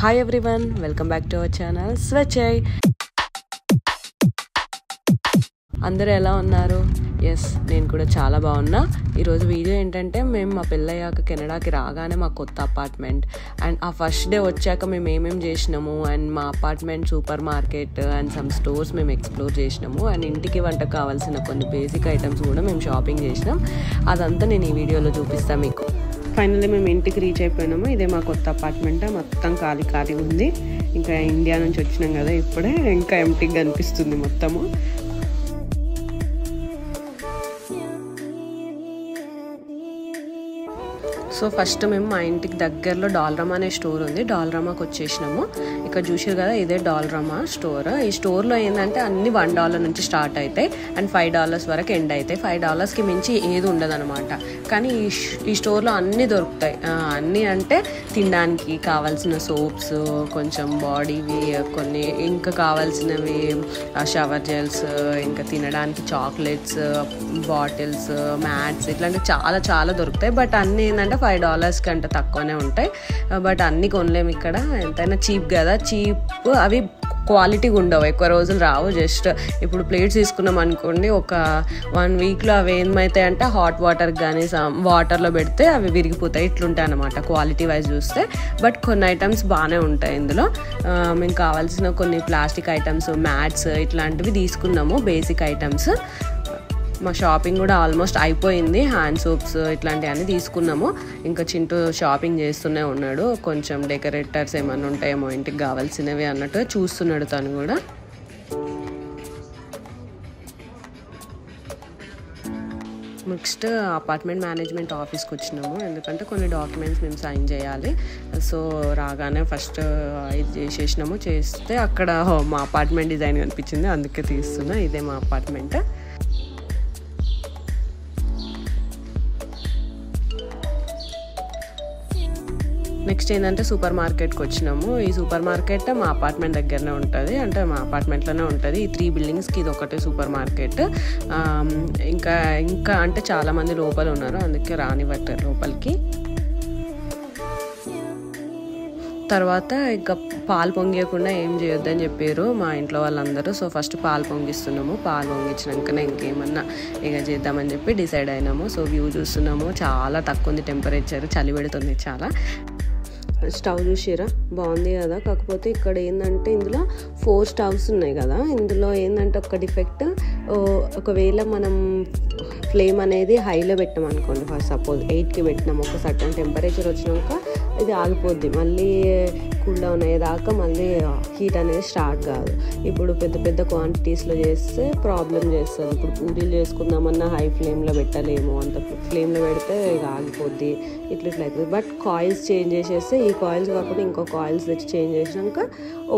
Hi everyone welcome back to our channel స్వచ్ఛయ్ అందరూ ఎలా ఉన్నారు? ఎస్ నేను కూడా చాలా బాగున్నా. ఈరోజు వీడియో ఏంటంటే మేము మా పెళ్ళయ్యాక కెనడాకి రాగానే మా కొత్త అపార్ట్మెంట్ అండ్ ఆ ఫస్ట్ డే వచ్చాక మేము ఏమేమి చేసినాము అండ్ మా apartment super market and some stores మేము ఎక్స్ప్లోర్ చేసినాము అండ్ ఇంటికి వంట కావాల్సిన కొన్ని బేసిక్ ఐటమ్స్ కూడా మేము షాపింగ్ చేసినాం. అదంతా నేను ఈ వీడియోలో చూపిస్తాను మీకు. ఫైనల్లీ మేము ఇంటికి రీచ్ అయిపోయినాము. ఇదే మా కొత్త అపార్ట్మెంట్ మొత్తం ఖాళీ ఖాళీ ఉంది. ఇంకా ఇండియా నుంచి వచ్చినాం కదా ఇప్పుడే. ఇంకా ఎంటీగా అనిపిస్తుంది మొత్తము. సో ఫస్ట్ మేము మా ఇంటికి దగ్గరలో డాల్రమా అనే స్టోర్ ఉంది. డాల్రమాకి వచ్చేసినాము. ఇక్కడ చూసారు కదా ఇదే డాల్రమా స్టోర్. ఈ స్టోర్లో ఏంటంటే అన్ని వన్ డాలర్ నుంచి స్టార్ట్ అవుతాయి అండ్ ఫైవ్ డాలర్స్ వరకు ఎండ్ అవుతాయి ఫైవ్ డాలర్స్కి మించి ఏది ఉండదన్నమాట. కానీ ఈ ఈ స్టోర్లో అన్నీ దొరుకుతాయి. అన్నీ అంటే తినడానికి కావాల్సిన సోప్స్ కొంచెం బాడీవి కొన్ని ఇంకా కావాల్సినవి షవర్ జెల్స్ ఇంకా తినడానికి చాక్లెట్స్ బాటిల్స్ మ్యాట్స్ ఇట్లాంటివి చాలా చాలా దొరుకుతాయి. బట్ అన్నీ ఏంటంటే ఫైవ్ డాలర్స్ కంటే తక్కువనే ఉంటాయి. బట్ అన్నీ కొనలేము ఇక్కడ. ఎంతైనా చీప్ కదా. చీప్ అవి క్వాలిటీగా ఉండవు. ఎక్కువ రోజులు రావు. జస్ట్ ఇప్పుడు ప్లేట్స్ తీసుకున్నాం అనుకోండి ఒక వన్ వీక్లో అవి ఏమైతాయి అంటే హాట్ వాటర్ కానీ వాటర్లో పెడితే అవి విరిగిపోతాయి. ఇట్లుంటాయి అనమాట క్వాలిటీ వైజ్ చూస్తే. బట్ కొన్ని ఐటమ్స్ బాగానే ఉంటాయి ఇందులో. మేము కావాల్సిన కొన్ని ప్లాస్టిక్ ఐటమ్స్ మ్యాట్స్ ఇట్లాంటివి తీసుకున్నాము బేసిక్ ఐటమ్స్ మా షాపింగ్ కూడా ఆల్మోస్ట్ అయిపోయింది. హ్యాండ్ సోప్స్ ఇట్లాంటివన్నీ తీసుకున్నాము. ఇంకా చింటూ షాపింగ్ చేస్తూనే ఉన్నాడు. కొంచెం డెకరేటర్స్ ఏమైనా ఉంటాయేమో ఇంటికి కావాల్సినవి అన్నట్టు చూస్తున్నాడు తను కూడా. నెక్స్ట్ అపార్ట్మెంట్ మేనేజ్మెంట్ ఆఫీస్కి వచ్చినాము. ఎందుకంటే కొన్ని డాక్యుమెంట్స్ మేము సైన్ చేయాలి. సో రాగానే ఫస్ట్ ఇది చేసేసినాము. చేస్తే అక్కడ మా అపార్ట్మెంట్ డిజైన్ కనిపించింది. అందుకే తీస్తున్నా. ఇదే మా అపార్ట్మెంట్. నెక్స్ట్ ఏంటంటే సూపర్ మార్కెట్కి వచ్చినాము. ఈ సూపర్ మార్కెట్ మా అపార్ట్మెంట్ దగ్గరనే ఉంటుంది. అంటే మా అపార్ట్మెంట్లోనే ఉంటుంది. ఈ త్రీ బిల్డింగ్స్కి ఇది ఒకటే సూపర్ మార్కెట్ ఇంకా ఇంకా అంటే చాలామంది లోపల ఉన్నారు. అందుకే రానివ్వట్టారు లోపలికి. తర్వాత ఇంకా పాలు పొంగియకుండా ఏం చేయొద్దని చెప్పారు మా ఇంట్లో వాళ్ళందరూ. సో ఫస్ట్ పాలు పొంగిస్తున్నాము. పాలు పొంగించినాకనే ఇంకేమన్నా ఇక చేద్దామని చెప్పి డిసైడ్ అయినాము. సో వ్యూ చూస్తున్నాము. చాలా తక్కువ ఉంది టెంపరేచర్. చలి పెడుతుంది చాలా. స్టవ్ చూసిరా బాగుంది కదా. కాకపోతే ఇక్కడ ఏంటంటే ఇందులో ఫోర్ స్టవ్స్ ఉన్నాయి కదా. ఇందులో ఏంటంటే ఒక డిఫెక్ట్ ఒకవేళ మనం ఫ్లేమ్ అనేది హైలో పెట్టాం అనుకోండి ఫస్ట్ సపోజ్ ఎయిట్కి పెట్టినాం ఒక సర్టన్ టెంపరేచర్ వచ్చినాక ఇది ఆగిపోద్ది. మళ్ళీ కూల్ డౌన్ అయ్యేదాకా మళ్ళీ హీట్ అనేది స్టార్ట్ కాదు. ఇప్పుడు పెద్ద పెద్ద క్వాంటిటీస్లో చేస్తే ప్రాబ్లం చేస్తుంది. ఇప్పుడు పూరీలు చేసుకుందామన్నా హై ఫ్లేమ్లో పెట్టలేము. అంత ఫ్లేమ్లో పెడితే ఇక ఆగిపోద్ది. ఇట్లా ఇట్లా అవుతుంది బట్ కాయిల్స్ చేంజ్ చేసేస్తే ఈ కాయిల్స్ కాకుండా ఇంకో కాయిల్స్ తెచ్చి చేంజ్ చేసినాక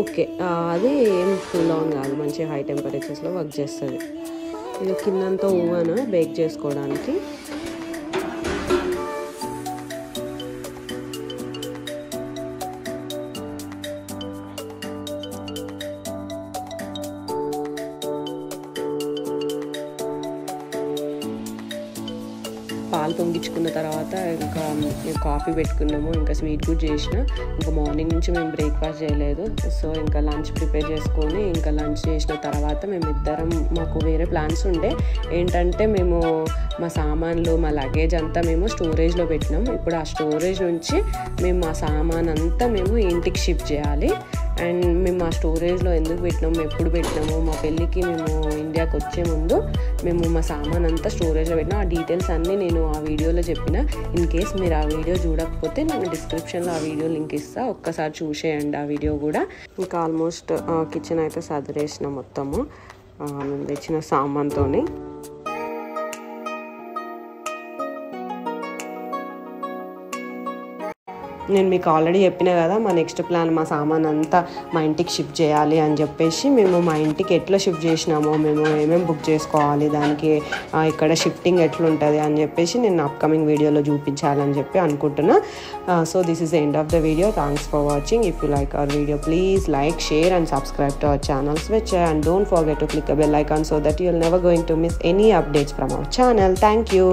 ఓకే అది ఏం కూల్ డౌన్ కాదు. మంచి హై టెంపరేచర్స్లో వర్క్ చేస్తుంది. ఇది కిందంతా ఓవెన్ బేక్ చేసుకోవడానికి. పాలు పొంగించుకున్న తర్వాత ఇంకా కాఫీ పెట్టుకున్నాము ఇంకా స్వీట్ కూడా చేసిన. ఇంకా మార్నింగ్ నుంచి మేము బ్రేక్ఫాస్ట్ చేయలేదు. సో ఇంకా లంచ్ ప్రిపేర్ చేసుకొని ఇంకా లంచ్ చేసిన తర్వాత మేము ఇద్దరం మాకు వేరే ప్లాన్స్ ఉండే. ఏంటంటే మేము మా సామాన్లు మా లగేజ్ అంతా మేము స్టోరేజ్లో పెట్టినాం. ఇప్పుడు ఆ స్టోరేజ్ నుంచి మేము మా సామాన్ అంతా మేము ఇంటికి షిఫ్ట్ చేయాలి. అండ్ మేము ఆ స్టోరేజ్లో ఎందుకు పెట్టినాము ఎప్పుడు పెట్టినాము మా పెళ్ళికి మేము ఇండియాకి వచ్చే ముందు మేము మా సామాన్ అంతా స్టోరేజ్లో పెట్టినాం. ఆ డీటెయిల్స్ అన్నీ నేను ఆ వీడియోలో చెప్పిన. ఇన్ కేస్ మీరు ఆ వీడియో చూడకపోతే నేను డిస్క్రిప్షన్లో ఆ వీడియో లింక్ ఇస్తా. ఒక్కసారి చూసేయండి ఆ వీడియో కూడా. ఇంకా ఆల్మోస్ట్ కిచెన్ అయితే సదిరేసిన మొత్తము. మేము తెచ్చిన సామాన్తోని. నేను మీకు ఆల్రెడీ చెప్పిన కదా మా నెక్స్ట్ ప్లాన్ మా సామాన్ అంతా మా ఇంటికి షిఫ్ట్ చేయాలి అని చెప్పేసి మేము మా ఇంటికి ఎట్లా షిఫ్ట్ చేసినామో మేము ఏమేమి బుక్ చేసుకోవాలి దానికి ఇక్కడ షిఫ్టింగ్ ఎట్లుంటుంది అని చెప్పేసి నేను అప్కమింగ్ వీడియోలో చూపించాలని చెప్పి అనుకుంటున్నా. So this is the end of the video thanks for watching if you like our video please like share and subscribe to our channels which and don't forget to click bell icon so that you'll never going to miss any updates from our channel thank you